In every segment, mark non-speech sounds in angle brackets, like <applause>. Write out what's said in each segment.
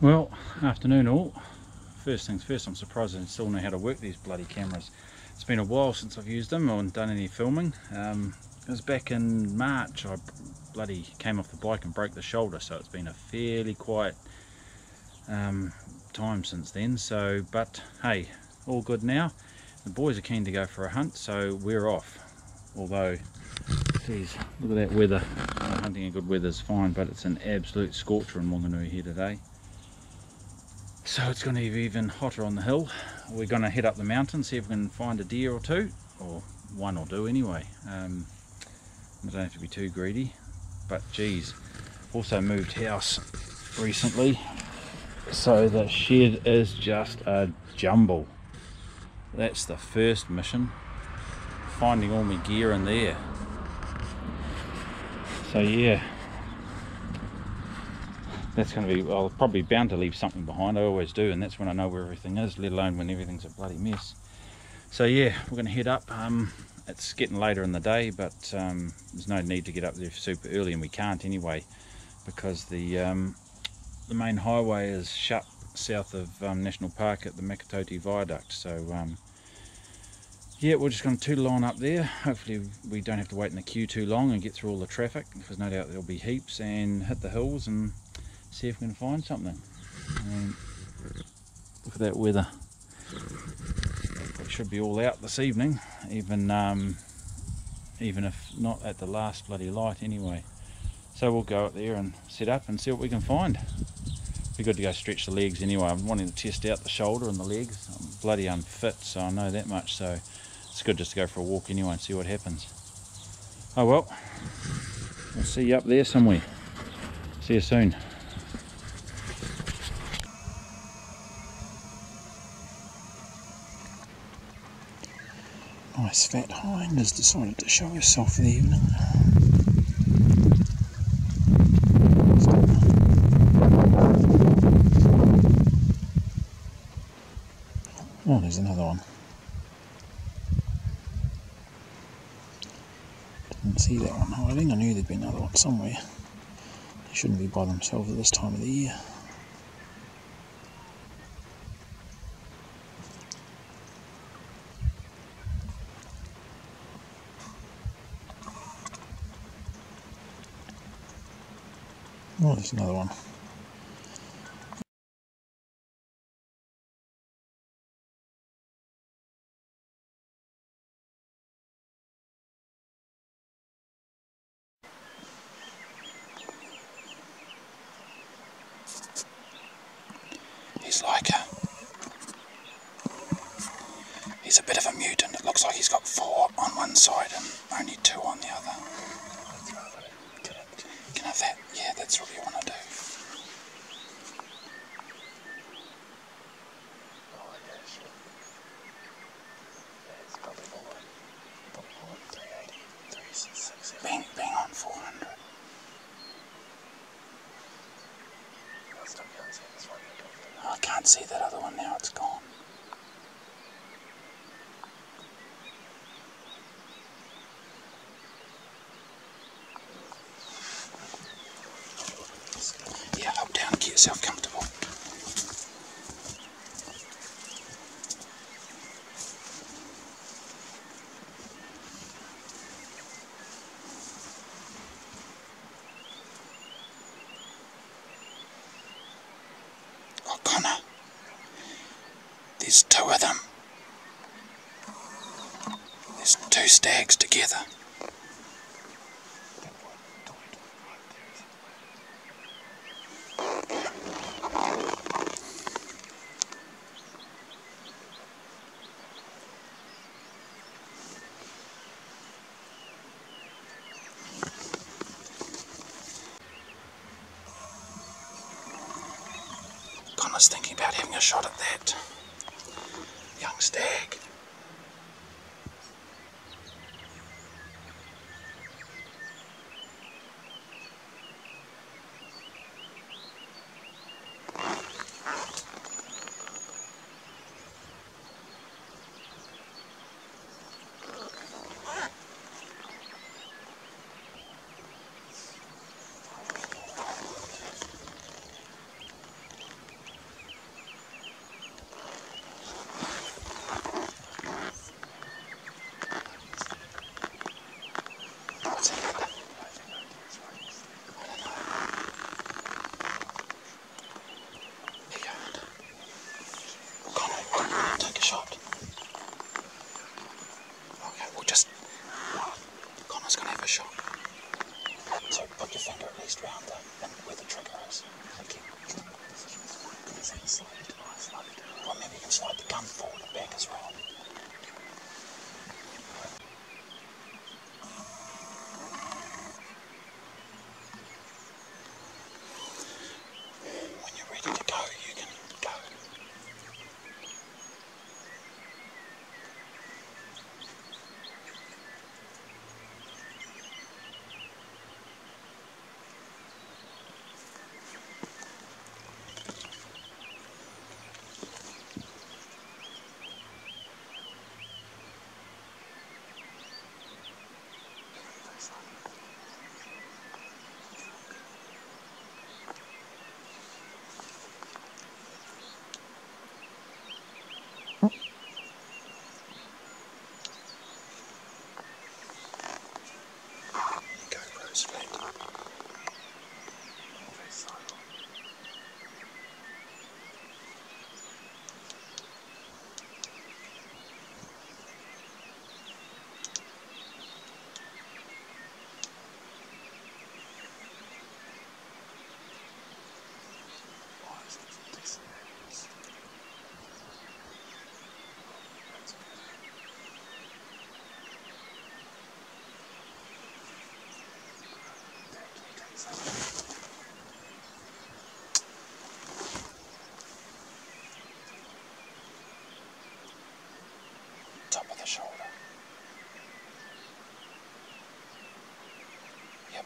Well, afternoon all. First things first, I'm surprised I still know how to work these bloody cameras. It's been a while since I've used them or done any filming. Um, it was back in March I bloody came off the bike and broke the shoulder so it's been a fairly quiet um, time since then so but hey all good now the boys are keen to go for a hunt so we're off although geez look at that weather uh, hunting in good weather is fine but it's an absolute scorcher in Wanganui here today so it's going to be even hotter on the hill. We're going to head up the mountain, see if we can find a deer or two, or one or two anyway. Um, I don't have to be too greedy, but geez, also moved house recently, so the shed is just a jumble. That's the first mission, finding all my gear in there. So yeah, that's going to be, I'll probably bound to leave something behind. I always do, and that's when I know where everything is, let alone when everything's a bloody mess. So yeah, we're going to head up. Um, it's getting later in the day, but um, there's no need to get up there super early, and we can't anyway, because the um, the main highway is shut south of um, National Park at the Makatote Viaduct. So um, yeah, we're just going to on up there. Hopefully we don't have to wait in the queue too long and get through all the traffic, because no doubt there'll be heaps, and hit the hills and see if we can find something. Um, look at that weather. It should be all out this evening, even um, even if not at the last bloody light anyway. So we'll go up there and set up and see what we can find. Be good to go stretch the legs anyway. I'm wanting to test out the shoulder and the legs. I'm bloody unfit, so I know that much. So it's good just to go for a walk anyway and see what happens. Oh well, we'll see you up there somewhere. See you soon. Nice fat hind has decided to show herself for the evening. Oh, there's another one. Didn't see that one hiding. I knew there'd be another one somewhere. They shouldn't be by themselves at this time of the year. Oh, there's another one. He's like a... He's a bit of a mutant. It looks like he's got four on one side and only two on the other. Can have that? Yeah, that's what you want to do. Bang, bang on 400. I can't see that other one now, it's gone. Yeah, hold down, get yourself comfortable. There's two of them. There's two stags together. Connor's thinking about having a shot at that young stag. Was to have a shot. So put your finger at least round the, and where the trigger is. Okay. Or maybe you can slide the gun forward and back as well.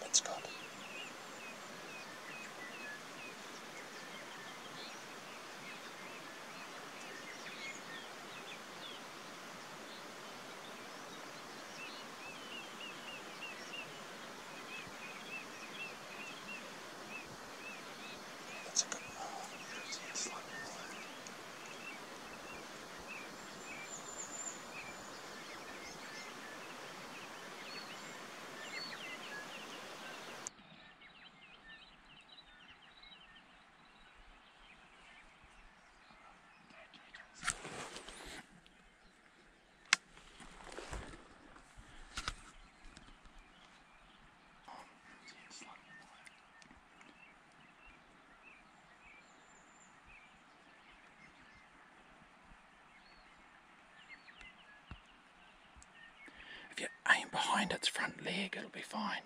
Yep, it's its front leg, it'll be fine.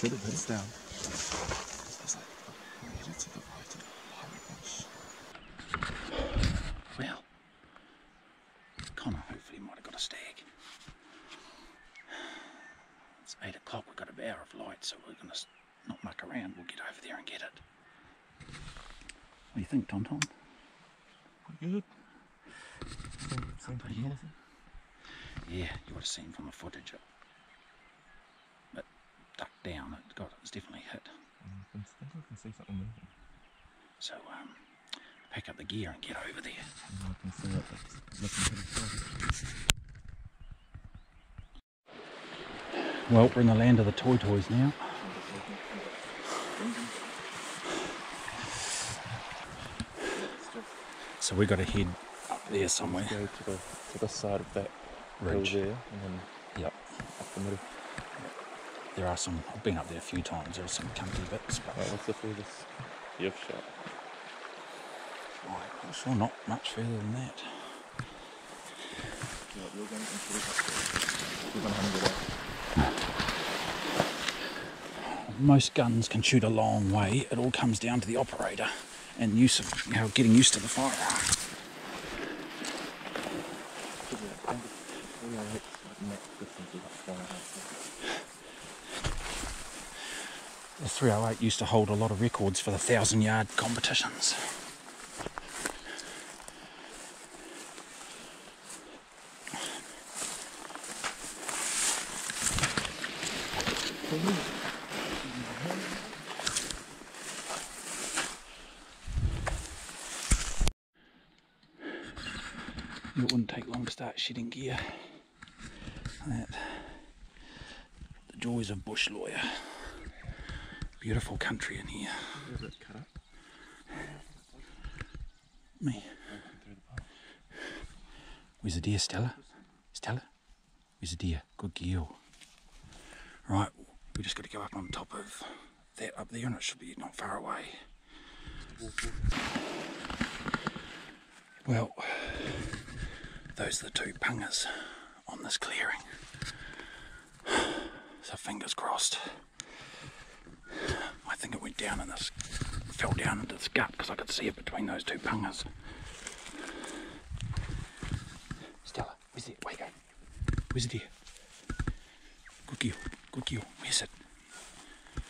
Put it heads down. It's like, to the right. My gosh. Well, Connor hopefully might have got a stag. It's 8 o'clock, we've got a hour of light, so we're going to not muck around. We'll get over there and get it. What do you think, Tom Tom? Pretty good. Same, same here. Yeah, you would have seen from the footage it. But ducked down, it got, it's definitely hit. I think I can see something moving. So, um, pack up the gear and get over there. And I can see it. It's looking pretty. Well, we're in the land of the toi tois now. So we've got to head up there somewhere. Go to the to the side of that Ridge. there, and then Yep. up the middle. There are some. I've been up there a few times. There are some comfy bits, but Right, what's the furthest you've shot? I'm sure not much further than that. Most guns can shoot a long way. It all comes down to the operator and use of you know, getting used to the firearm. The 308 used to hold a lot of records for the thousand yard competitions. It wouldn't take long to start shedding gear. That joys of bush lawyer. Beautiful country in here. Is it cut up? Me. Where's the deer, Stella? Stella? Where's the deer? Good girl. Right, we just got to go up on top of that up there and it should be not far away. Well, those are the two pungas on this clearing. <sighs> So fingers crossed. I think it went down in this, fell down into this gut because I could see it between those two pungas. Stella, where's it? Go? Where's it here? Good girl, good girl. Where's it?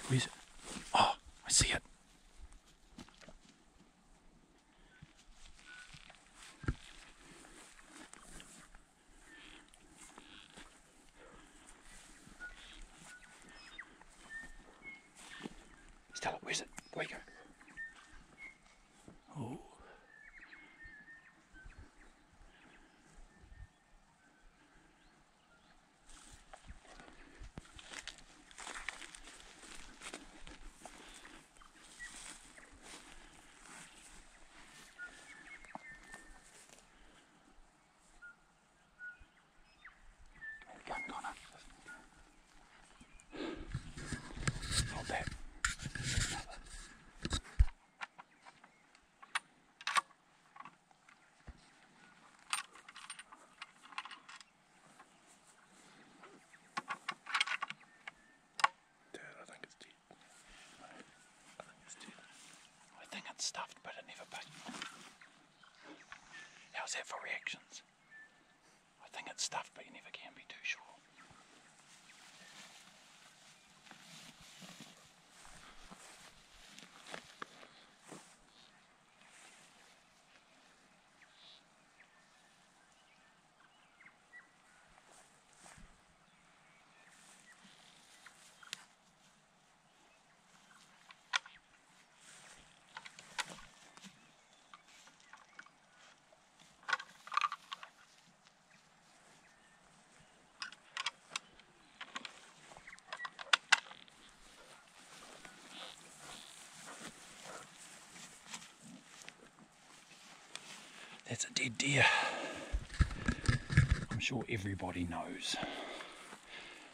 Where's it? Oh, I see it. Stella, where's it? Where you go? Oh. Gun Connor. Hold that. Dad, I think it's dead. I think it's dead. I think it's stuffed, but it never bit. How's that for reactions? I think it's stuffed, but you never can be too sure. That's a dead deer. I'm sure everybody knows.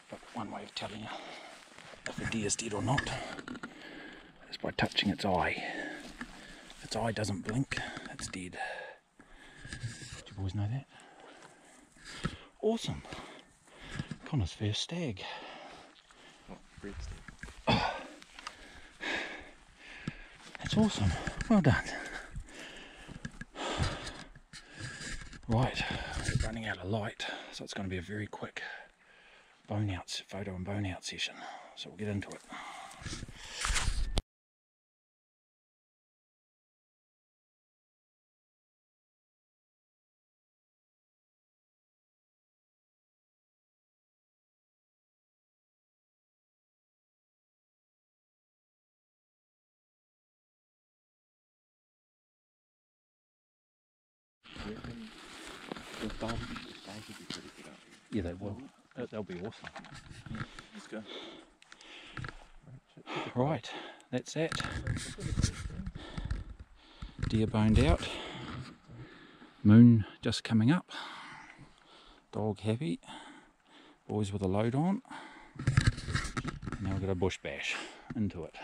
But one way of telling you if a deer's dead or not is by touching its eye. If its eye doesn't blink, it's dead. Did you boys know that? Awesome. Connor's first stag. Oh, Red's dead. That's awesome. Well done. Right, we're running out of light, so it's going to be a very quick bone out photo and bone out session. So we'll get into it. The thumb, the thumb could be pretty good? Yeah, they will. They'll be awesome. Let's go. Right, that's that. Deer boned out. Moon just coming up. Dog happy. Boys with a load on. Now we've got a bush bash into it.